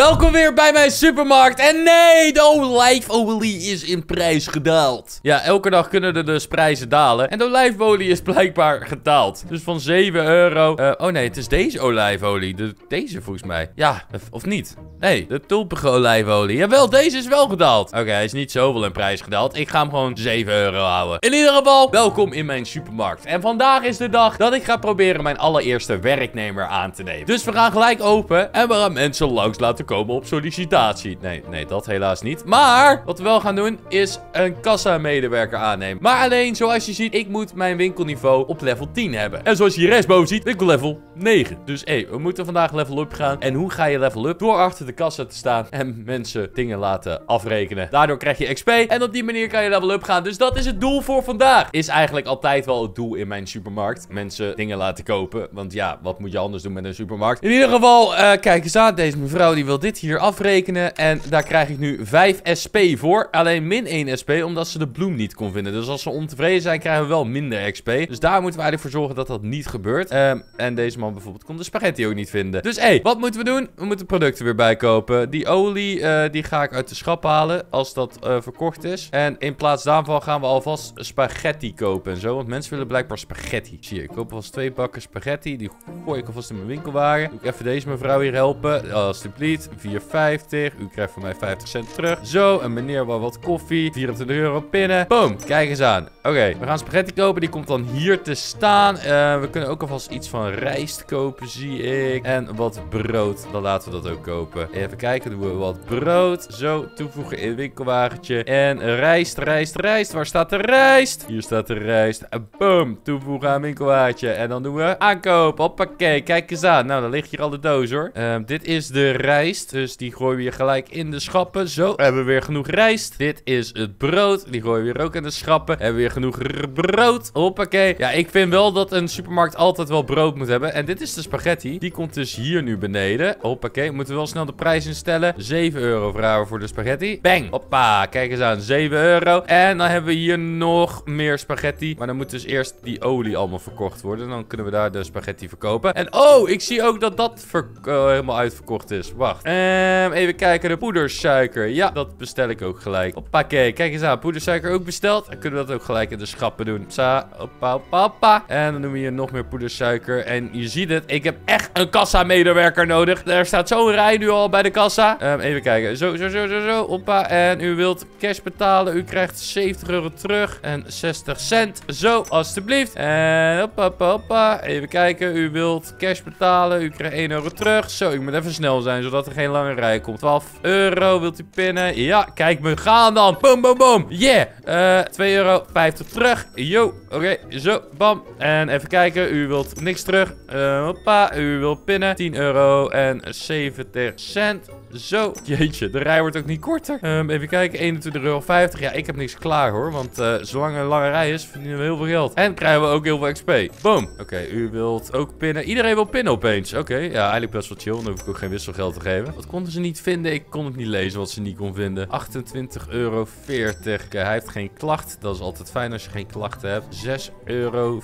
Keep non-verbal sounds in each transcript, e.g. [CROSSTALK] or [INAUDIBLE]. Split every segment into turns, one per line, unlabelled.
Welkom weer bij mijn supermarkt. En nee, de olijfolie is in prijs gedaald. Ja, elke dag kunnen er dus prijzen dalen. En de olijfolie is blijkbaar gedaald. Dus van 7 euro. Uh, oh nee, het is deze olijfolie. De, deze volgens mij. Ja, of, of niet? Nee, de tulpige olijfolie. Jawel, deze is wel gedaald. Oké, hij is niet zoveel in prijs gedaald. Ik ga hem gewoon 7 euro houden. In ieder geval, welkom in mijn supermarkt. En vandaag is de dag dat ik ga proberen mijn allereerste werknemer aan te nemen. Dus we gaan gelijk open en we gaan mensen langs laten komen op sollicitatie. Nee, nee, dat helaas niet. Maar wat we wel gaan doen is een kassa-medewerker aannemen. Maar alleen, zoals je ziet, ik moet mijn winkelniveau op level 10 hebben. En zoals je hier rechtsboven ziet, winkellevel 9. Dus hé, we moeten vandaag level up gaan. En hoe ga je level up? Door achter de kassa te staan en mensen dingen laten afrekenen. Daardoor krijg je XP en op die manier kan je level up gaan. Dus dat is het doel voor vandaag. Is eigenlijk altijd wel het doel in mijn supermarkt. Mensen dingen laten kopen. Want ja, wat moet je anders doen met een supermarkt? In ieder geval, uh, kijk eens aan. Deze mevrouw die wil dit hier afrekenen. En daar krijg ik nu 5 SP voor. Alleen min 1 SP, omdat ze de bloem niet kon vinden. Dus als ze ontevreden zijn, krijgen we wel minder XP. Dus daar moeten we eigenlijk voor zorgen dat dat niet gebeurt. Um, en deze man bijvoorbeeld kon de spaghetti ook niet vinden. Dus hé, hey, wat moeten we doen? We moeten producten weer bijkopen. Die olie, uh, die ga ik uit de schap halen. Als dat uh, verkocht is. En in plaats daarvan gaan we alvast spaghetti kopen en zo. Want mensen willen blijkbaar spaghetti. Zie je, ik koop alvast twee bakken spaghetti. Die gooi ik alvast in mijn winkelwagen. Ik even deze mevrouw hier helpen. Alsjeblieft. 4,50. U krijgt van mij 50 cent terug. Zo, een meneer wil wat koffie. 24 euro pinnen. Boom, kijk eens aan. Oké, we gaan spaghetti kopen. Die komt dan hier te staan. Uh, we kunnen ook alvast iets van rijst kopen, zie ik. En wat brood. Dan laten we dat ook kopen. Even kijken, doen we wat brood. Zo, toevoegen in winkelwagentje. En rijst, rijst, rijst. Waar staat de rijst? Hier staat de rijst. Boom, toevoegen aan winkelwagentje. En dan doen we aankoop. Hoppakee, kijk eens aan. Nou, dan ligt hier al de doos hoor. Uh, dit is de rijst. Dus die gooien we hier gelijk in de schappen. Zo, hebben we weer genoeg rijst. Dit is het brood. Die gooien we weer ook in de schappen. Hebben we weer genoeg brood. Hoppakee. Ja, ik vind wel dat een supermarkt altijd wel brood moet hebben. En dit is de spaghetti. Die komt dus hier nu beneden. Hoppakee. Moeten we wel snel de prijs instellen. 7 euro vragen voor de spaghetti. Bang. Hoppa. Kijk eens aan. 7 euro. En dan hebben we hier nog meer spaghetti. Maar dan moet dus eerst die olie allemaal verkocht worden. Dan kunnen we daar de spaghetti verkopen. En oh, ik zie ook dat dat uh, helemaal uitverkocht is. Wacht. Um, even kijken. De poedersuiker. Ja, dat bestel ik ook gelijk. Hoppakee. Kijk eens aan. Poedersuiker ook besteld. Dan kunnen we dat ook gelijk in de schappen doen. Sa. Hoppa, hoppa. En dan doen we hier nog meer poedersuiker. En je ziet het. Ik heb echt een kassa-medewerker nodig. Er staat zo'n rij nu al bij de kassa. Um, even kijken. Zo, zo, zo, zo, zo. Hoppa. En u wilt cash betalen. U krijgt 70 euro terug. En 60 cent. Zo, alstublieft. En hoppa, hoppa, hoppa. Even kijken. U wilt cash betalen. U krijgt 1 euro terug. Zo, ik moet even snel zijn, zodat geen lange rij komt. 12 euro. Wilt u pinnen? Ja, kijk me gaan dan. Boom, boom, boom. Yeah. Uh, 2 euro 50 terug. Yo. Oké, zo. Bam. En even kijken. U wilt niks terug. Uh, hoppa. U wilt pinnen. 10 euro en 70 cent. Zo. Jeetje, de rij wordt ook niet korter. Um, even kijken, 21,50 euro. Ja, ik heb niks klaar hoor. Want uh, zolang er een lange rij is, verdienen we heel veel geld. En krijgen we ook heel veel XP. Boom. Oké, u wilt ook pinnen. Iedereen wil pinnen opeens. Oké, ja, eigenlijk best wel chill. Dan hoef ik ook geen wisselgeld te geven. Wat konden ze niet vinden? Ik kon het niet lezen wat ze niet kon vinden. 28,40 euro. Okay, hij heeft geen klacht. Dat is altijd fijn als je geen klachten hebt. 6,40 euro.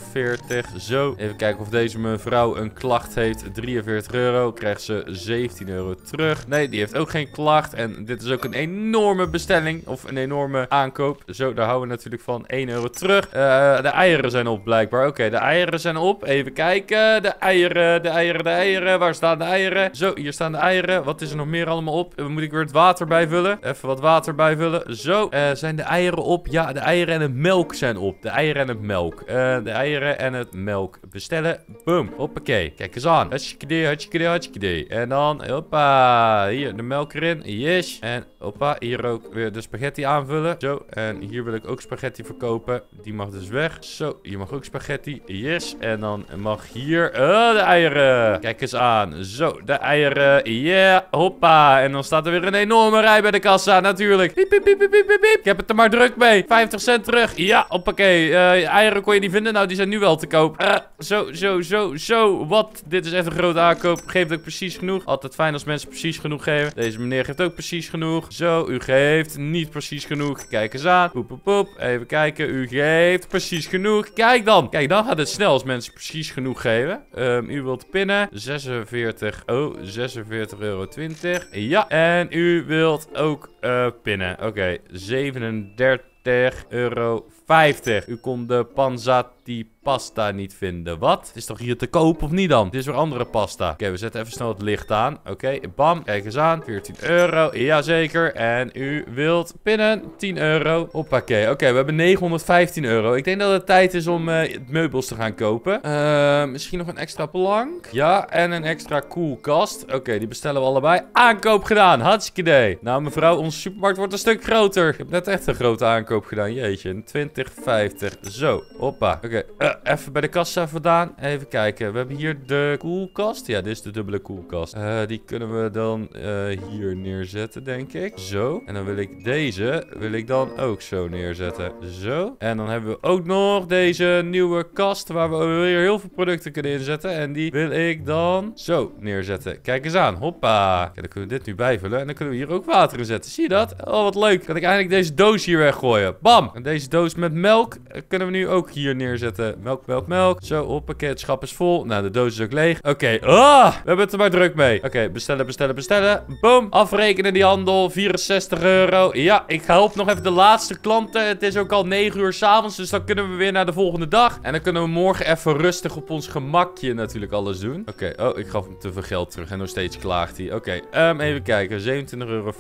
Zo. Even kijken of deze mevrouw een klacht heeft. 43 euro. Krijgt ze 17 euro terug. Nee, die heeft ook geen klacht. En dit is ook een enorme bestelling. Of een enorme aankoop. Zo, daar houden we natuurlijk van 1 euro terug. Uh, de eieren zijn op blijkbaar. Oké, de eieren zijn op. Even kijken. De eieren, de eieren, de eieren. Waar staan de eieren? Zo, hier staan de eieren. Wat is er nog meer allemaal op? Uh, moet ik weer het water bijvullen? Even wat water bijvullen. Zo, uh, zijn de eieren op? Ja, de eieren en het melk zijn op. De eieren en het melk. de eieren en het melk bestellen. Boom. Hoppakee. Kijk eens aan. Hartstikke idee, hartstikke idee, hartstikke idee. En dan, hoppa. Hier, de melk erin. Yes. En hoppa, hier ook weer de spaghetti aanvullen. Zo, en hier wil ik ook spaghetti verkopen. Die mag dus weg. Zo, hier mag ook spaghetti. Yes. En dan mag hier uh, de eieren. Kijk eens aan. Zo, de eieren. Yeah, hoppa. En dan staat er weer een enorme rij bij de kassa, natuurlijk. Piep, piep, piep, piep, piep, piep. Ik heb het er maar druk mee. 50 cent terug. Ja, hoppakee. Uh, eieren kon je niet vinden. Nou, die zijn nu wel te koop. Uh, zo, zo, zo, zo. Wat? Dit is echt een grote aankoop. Geeft ook precies genoeg. Altijd fijn als mensen precies genoeg geven. Deze meneer geeft ook precies genoeg. Zo, u geeft niet precies genoeg. Kijk eens aan. Poep, poep, poep. Even kijken. U geeft precies genoeg. Kijk dan. Kijk, dan gaat het snel als mensen precies genoeg geven. Um, u wilt pinnen. 46. Oh, 46,20 euro. Ja. En u wilt ook uh, pinnen. Oké, okay. 37 euro 50. U komt de panzati pasta niet vinden. Wat? Is toch hier te koop of niet dan? Dit is weer andere pasta. Oké, we zetten even snel het licht aan. Oké, bam. Kijk eens aan. 14 euro. Jazeker. En u wilt pinnen. 10 euro. Hoppakee. Oké, we hebben 915 euro. Ik denk dat het tijd is om uh, meubels te gaan kopen. Uh, misschien nog een extra plank. Ja, en een extra koelkast. Oké, die bestellen we allebei. Aankoop gedaan. Hartstikke idee. Nou, mevrouw, onze supermarkt wordt een stuk groter. Ik heb net echt een grote aankoop gedaan. Jeetje, 20, 50. Zo, hoppa. Oké, uh, even bij de kassa vandaan. Even kijken. We hebben hier de koelkast. Ja, dit is de dubbele koelkast. Uh, die kunnen we dan uh, hier neerzetten, denk ik. Zo. En dan wil ik deze, wil ik dan ook zo neerzetten. Zo. En dan hebben we ook nog deze nieuwe kast, waar we weer heel veel producten kunnen inzetten. En die wil ik dan zo neerzetten. Kijk eens aan. Hoppa. Dan kunnen we dit nu bijvullen. En dan kunnen we hier ook water in zetten. Zie je dat? Oh, wat leuk. Kan ik eindelijk deze doos hier weggooien. Bam. En deze doos met melk eh, kunnen we nu ook hier neerzetten. Melk, melk, melk. Zo, hoppakee, het schap is vol. Nou, de doos is ook leeg. Oké, ah, we hebben het er maar druk mee. Oké, bestellen, bestellen, bestellen. Boom, afrekenen die handel. 64 euro. Ja, ik help nog even de laatste klanten. Het is ook al 9 uur s'avonds, dus dan kunnen we weer naar de volgende dag. En dan kunnen we morgen even rustig op ons gemakje natuurlijk alles doen. Oké, oh, ik gaf hem te veel geld terug en nog steeds klaagt hij. Oké, um, even kijken. 27,50 euro.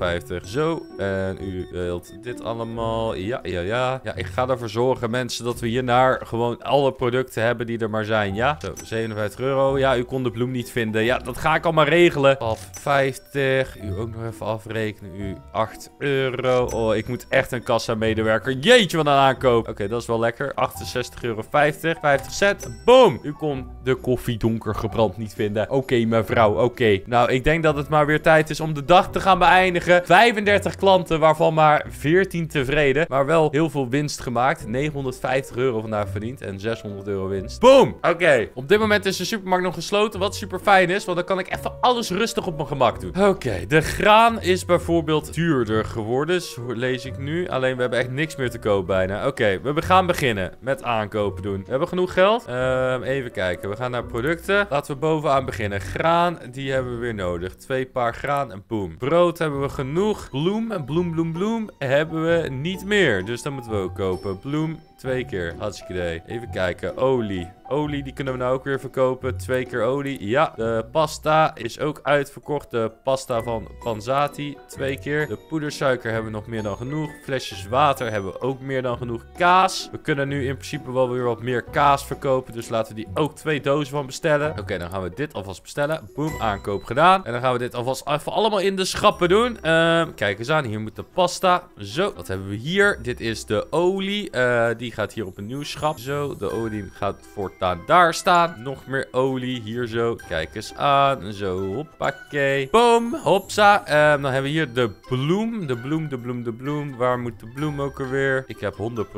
Zo, en u wilt dit allemaal. Ja, ja, ja. Ja, ik ga ervoor zorgen, mensen, dat we hiernaar gewoon alle producten hebben die er maar zijn, ja? Zo, 57 euro. Ja, u kon de bloem niet vinden. Ja, dat ga ik allemaal regelen. Af 50. U ook nog even afrekenen. U 8 euro. Oh, ik moet echt een kassa-medewerker. Jeetje, wat een aankoop. Oké, dat is wel lekker. 68,50 euro. 50 cent. Boom. U kon de koffie donker gebrand niet vinden. Oké, mevrouw. Oké. Nou, ik denk dat het maar weer tijd is om de dag te gaan beëindigen. 35 klanten, waarvan maar 14 tevreden. Maar wel heel veel winst gemaakt. 950 euro vandaag verdiend. En 600 euro winst. Boom! Oké. Op dit moment is de supermarkt nog gesloten. Wat super fijn is. Want dan kan ik even alles rustig op mijn gemak doen. Oké. De graan is bijvoorbeeld duurder geworden. Zo lees ik nu. Alleen we hebben echt niks meer te koop bijna. Oké. we gaan beginnen met aankopen doen. We hebben genoeg geld. Um, even kijken. We gaan naar producten. Laten we bovenaan beginnen. Graan, die hebben we weer nodig. Twee paar graan en boom. Brood hebben we genoeg. Bloem, bloem, bloem, bloem hebben we niet meer. Dus dan moeten we ook kopen. Bloem, Twee keer. Hartstikke idee. Even kijken. Olie. Olie, die kunnen we nou ook weer verkopen. Twee keer olie. Ja, de pasta is ook uitverkocht. De pasta van Panzati. Twee keer. De poedersuiker hebben we nog meer dan genoeg. Flesjes water hebben we ook meer dan genoeg. Kaas. We kunnen nu in principe wel weer wat meer kaas verkopen. Dus laten we die ook twee dozen van bestellen. Oké, dan gaan we dit alvast bestellen. Boom, aankoop gedaan. En dan gaan we dit alvast even allemaal in de schappen doen. Uh, kijk eens aan. Hier moet de pasta. Zo, wat hebben we hier? Dit is de olie. Uh, die gaat hier op een nieuw schap. Zo, de olie gaat voortaan daar staan. Nog meer olie hier zo. Kijk eens aan. Zo, hoppakee. Boom, hopsa. Um, dan hebben we hier de bloem. De bloem, de bloem, de bloem. Waar moet de bloem ook alweer? Ik heb 100%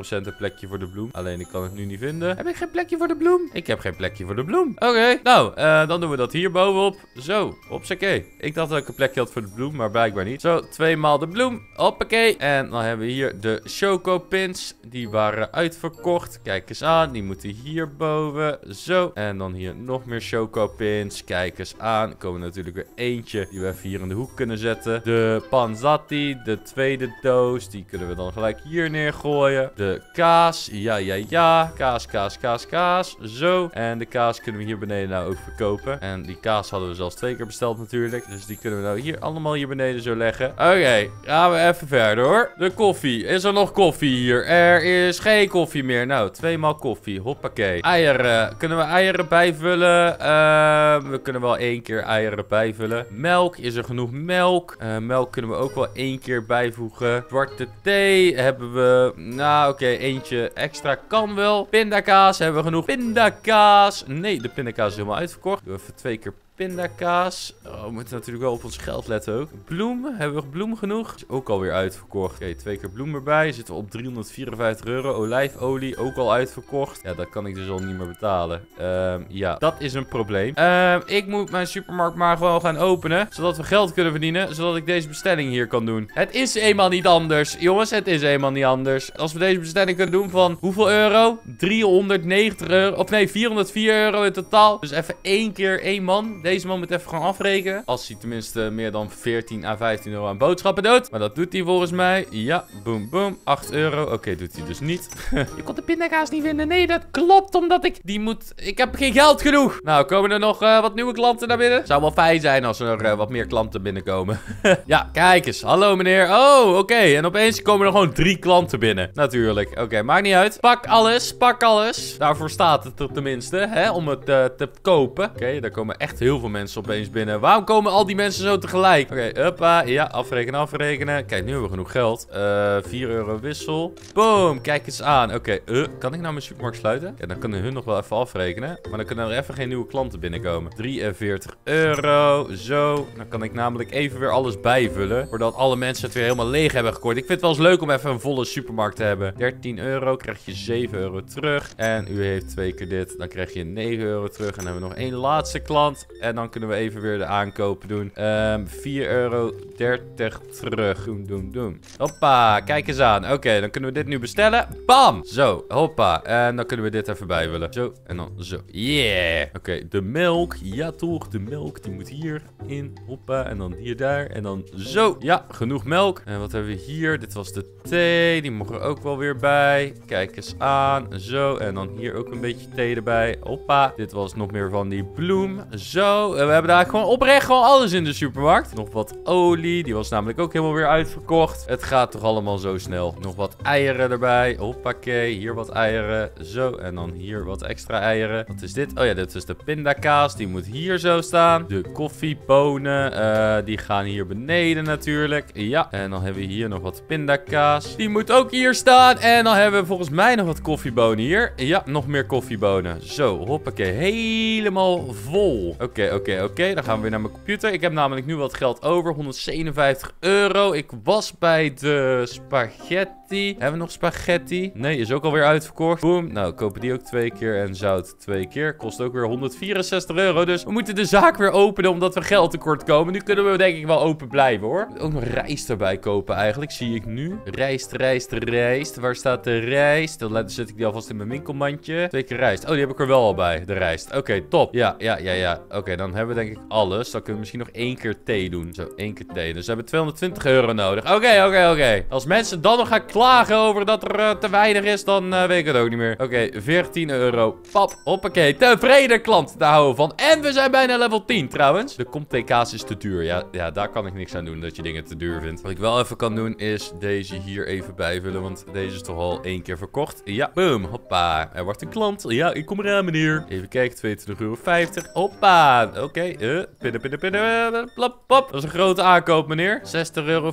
een plekje voor de bloem. Alleen ik kan het nu niet vinden. Heb ik geen plekje voor de bloem? Ik heb geen plekje voor de bloem. Oké, nou, uh, dan doen we dat hier bovenop. Zo, hopsakee. Ik dacht dat ik een plekje had voor de bloem, maar blijkbaar niet. Zo, twee maal de bloem. Hoppakee. En dan hebben we hier de choco pins. Die waren uitverkocht. Kijk eens aan. Die moeten hierboven. Zo. En dan hier nog meer chocopins. Kijk eens aan. Er komen natuurlijk weer eentje die we even hier in de hoek kunnen zetten. De panzati. De tweede doos. Die kunnen we dan gelijk hier neergooien. De kaas. Ja, ja, ja. Kaas, kaas, kaas, kaas. Zo. En de kaas kunnen we hier beneden nou ook verkopen. En die kaas hadden we zelfs twee keer besteld natuurlijk. Dus die kunnen we nou hier allemaal hier beneden zo leggen. Oké. gaan we even verder hoor. De koffie. Is er nog koffie hier? Er er is geen koffie meer. Nou, tweemaal koffie. Hoppakee. Eieren. Kunnen we eieren bijvullen? Uh, we kunnen wel één keer eieren bijvullen. Melk. Is er genoeg melk? Uh, melk kunnen we ook wel één keer bijvoegen. Zwarte thee hebben we... Nou, oké. eentje extra kan wel. Pindakaas. Hebben we genoeg pindakaas? Nee, de pindakaas is helemaal uitverkocht. Doe even twee keer pindakaas. Oh, we moeten natuurlijk wel op ons geld letten ook. Bloem, hebben we bloem genoeg? Is ook alweer uitverkocht. Oké, twee keer bloem erbij. Zitten we op 354 euro. Olijfolie, ook al uitverkocht. Ja, dat kan ik dus al niet meer betalen. Ehm, ja, dat is een probleem. Ehm, ik moet mijn supermarkt maar gewoon gaan openen. Zodat we geld kunnen verdienen. Zodat ik deze bestelling hier kan doen. Het is eenmaal niet anders. Jongens, het is eenmaal niet anders. Als we deze bestelling kunnen doen van hoeveel euro? 390 euro. Of nee, 404 euro in totaal. Dus even één keer één man. Deze man moet even gaan afrekenen. Als hij tenminste meer dan 14 à 15 euro aan boodschappen doet. Maar dat doet hij volgens mij. Ja, boom, boom. 8 euro. Oké, doet hij dus niet. [LAUGHS] je kon de pindakaas niet vinden. Nee, dat klopt. Omdat ik die moet... Ik heb geen geld genoeg. Nou, komen er nog uh, wat nieuwe klanten naar binnen? Zou wel fijn zijn als er uh, wat meer klanten binnenkomen. [LAUGHS] ja, kijk eens. Hallo meneer. Oh, oké. En opeens komen er gewoon drie klanten binnen. Natuurlijk. Oké, maakt niet uit. Pak alles. Pak alles. Daarvoor staat het er tenminste. Hè, om het uh, te kopen. Oké, daar komen echt heel veel mensen opeens binnen. Waarom komen al die mensen zo tegelijk? Oké, okay. Ja, afrekenen, afrekenen. Kijk, nu hebben we genoeg geld. Uh, 4 euro wissel. Boom. Kijk eens aan. Oké, okay, kan ik nou mijn supermarkt sluiten? Ja, dan kunnen hun nog wel even afrekenen. Maar dan kunnen er even geen nieuwe klanten binnenkomen. 43 euro. Zo. Dan kan ik namelijk even weer alles bijvullen. Voordat alle mensen het weer helemaal leeg hebben gekort. Ik vind het wel eens leuk om even een volle supermarkt te hebben. 13 euro. Krijg je 7 euro terug. En u heeft twee keer dit. Dan krijg je 9 euro terug. En dan hebben we nog één laatste klant. En dan kunnen we even weer de aankopen doen. Um, 4 euro 30 terug. Doen, doen, doen. Hoppa. Kijk eens aan. Oké, dan kunnen we dit nu bestellen. Bam. Zo. Hoppa. En dan kunnen we dit even bijvullen. Zo. En dan zo. Yeah. Oké, de melk. Ja toch. De melk. Die moet hier in. Hoppa. En dan hier daar. En dan zo. Ja, genoeg melk. En wat hebben we hier? Dit was de thee. Die mogen er ook wel weer bij. Kijk eens aan. Zo. En dan hier ook een beetje thee erbij. Hoppa. Dit was nog meer van die bloem. Zo. We hebben daar gewoon oprecht gewoon alles in de supermarkt. Nog wat olie. Die was namelijk ook helemaal weer uitverkocht. Het gaat toch allemaal zo snel. Nog wat eieren erbij. Hoppakee. Hier wat eieren. Zo. En dan hier wat extra eieren. Wat is dit? Oh ja, dit is de pindakaas. Die moet hier zo staan. De koffiebonen. Uh, die gaan hier beneden natuurlijk. Ja. En dan hebben we hier nog wat pindakaas. Die moet ook hier staan. En dan hebben we volgens mij nog wat koffiebonen hier. Ja, nog meer koffiebonen. Zo, hoppakee. Helemaal vol. Oké, oké, oké. Dan gaan we weer naar mijn computer. Ik heb namelijk nu wat geld over. 157 euro. Ik was bij de spaghetti. Hebben we nog spaghetti? Nee, is ook alweer uitverkocht. Boom. Nou, kopen die ook twee keer. En zout twee keer. Kost ook weer 164 euro. Dus we moeten de zaak weer openen omdat we geld tekort komen. Nu kunnen we denk ik wel open blijven hoor. Ook nog rijst erbij kopen eigenlijk. Zie ik nu. Rijst, rijst, rijst. Waar staat de rijst? Dan zet ik die alvast in mijn winkelmandje. Twee keer rijst. Oh, die heb ik er wel al bij. De rijst. Oké, top. Ja, ja, ja, ja. Oké, dan hebben we denk ik alles. Dan kunnen we misschien nog één keer thee doen. Zo, één keer thee. Dus we hebben 220 euro nodig. Oké, oké, oké. Als mensen dan nog gaan klagen over dat er uh, te weinig is, dan uh, weet ik het ook niet meer. Oké, 14 euro. Pap, hoppakee. Tevreden klant, daar houden we van. En we zijn bijna level 10 trouwens. De comptekaas is te duur. Ja, ja, daar kan ik niks aan doen dat je dingen te duur vindt. Wat ik wel even kan doen is deze hier even bijvullen, want deze is toch al één keer verkocht. Ja, boom, hoppa. Er wordt een klant. Ja, ik kom eraan meneer. Even kijken, 22,50 euro. Hoppa. Oké, okay. uh, pinnen, pinnen, plop. Dat is een grote aankoop meneer. 60,40 euro.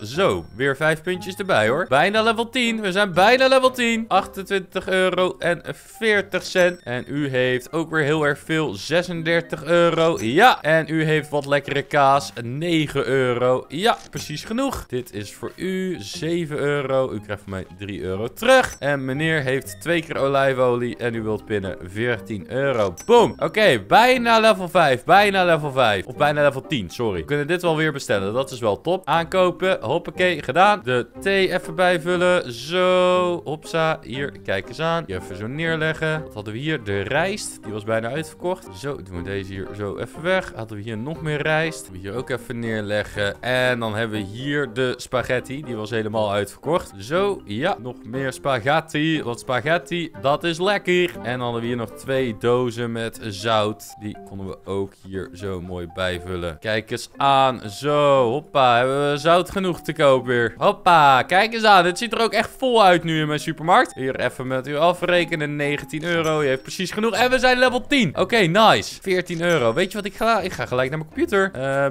Zo, weer vijf puntjes erbij hoor. Bijna level 10. We zijn bijna level 10. 28 euro en 40 cent. En u heeft ook weer heel erg veel. 36 euro. Ja. En u heeft wat lekkere kaas. 9 euro. Ja, precies genoeg. Dit is voor u 7 euro. U krijgt van mij 3 euro terug. En meneer heeft twee keer olijfolie. En u wilt pinnen 14 euro. Boom. Oké, bijna level 5. Bijna level 5. Of bijna level 10, sorry. We kunnen dit wel weer bestellen. Dat is wel top. Aankopen. Hoppakee, gedaan. De thee even bijvullen. Zo. Hopsa. Hier, kijk eens aan. Even zo neerleggen. Wat hadden we hier? De rijst. Die was bijna uitverkocht. Zo, doen we deze hier zo even weg. Hadden we hier nog meer rijst. We hier ook even neerleggen. En dan hebben we hier de spaghetti. Die was helemaal uitverkocht. Zo, ja. Nog meer spaghetti. Want spaghetti, dat is lekker. En dan hadden we hier nog twee dozen met zout. Die konden we ook hier zo mooi bijvullen. Kijk eens aan. Zo, hoppa. Hebben we zout genoeg te koop weer. Hoppa, kijk eens aan. Het ziet er ook echt vol uit nu in mijn supermarkt. Hier even met u afrekenen. 19 euro. Je heeft precies genoeg. En we zijn level 10. Oké, nice. 14 euro. Weet je wat ik ga? Ik ga gelijk naar mijn computer. Uh,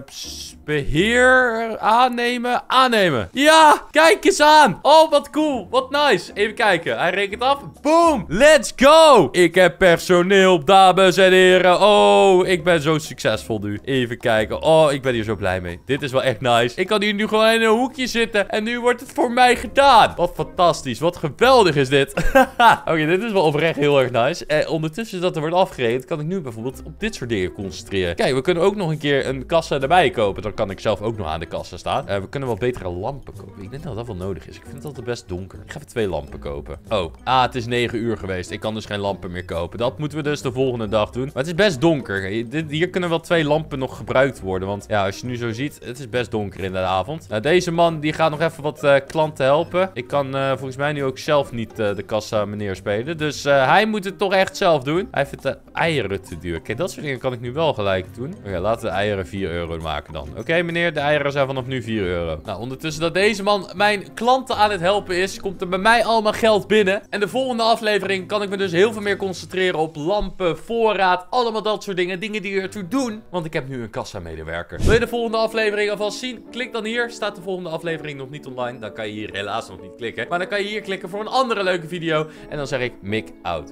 beheer aannemen. Aannemen. Ja, kijk eens aan. Oh, wat cool. Wat nice. Even kijken. Hij rekent af. Boom. Let's go. Ik heb personeel, dames en heren. Oh, ik ben zo succesvol nu. Even kijken. Oh, ik ben hier zo blij mee. Dit is wel echt nice. Ik kan hier nu gewoon in een hoekje zitten. En nu wordt het voor mij gedaan. Wat fantastisch. Wat geweldig is dit. [LAUGHS] Oké, dit is wel oprecht heel erg nice. Eh, ondertussen dat er wordt afgerekend, kan ik nu bijvoorbeeld op dit soort dingen concentreren. Kijk, we kunnen ook nog een keer een kassa erbij kopen. Dan kan ik zelf ook nog aan de kassa staan. Uh, we kunnen wel betere lampen kopen. Ik denk dat dat wel nodig is. Ik vind het altijd best donker. Ik ga even twee lampen kopen. Oh, ah, het is 9 uur geweest. Ik kan dus geen lampen meer kopen. Dat moeten we dus de volgende dag doen. Maar het is best donker. Hier kunnen wel twee lampen nog gebruikt worden. Want ja, als je nu zo ziet, het is best donker in de avond. Nou, deze man die gaat nog even wat uh, klanten helpen. Ik kan uh, volgens mij nu ook zelf niet uh, de kassa meneer spelen. Dus hij moet het toch echt zelf doen. Hij vindt de eieren te duur. Kijk, dat soort dingen kan ik nu wel gelijk doen. Oké, laten we de eieren 4 euro maken dan. Oké, meneer, de eieren zijn vanaf nu 4 euro. Nou, ondertussen dat deze man mijn klanten aan het helpen is, komt er bij mij allemaal geld binnen. En de volgende aflevering kan ik me dus heel veel meer concentreren op lampen, voorraad, allemaal dat soort dingen. Dingen die ertoe doen, want ik heb nu een kassa-medewerker. Wil je de volgende aflevering alvast zien? Klik dan hier. Staat de volgende aflevering nog niet online? Dan kan je hier helaas nog niet klikken. Maar dan kan je hier klikken voor een andere leuke video. En dan zeg ik Mick out.